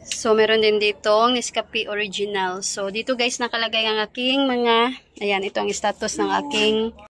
So, meron din dito ang Nescafe Original. So, dito guys nakalagay ang aking mga, ayan, ito ang status ng aking